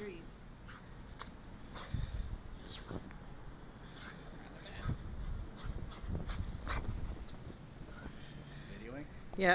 streets.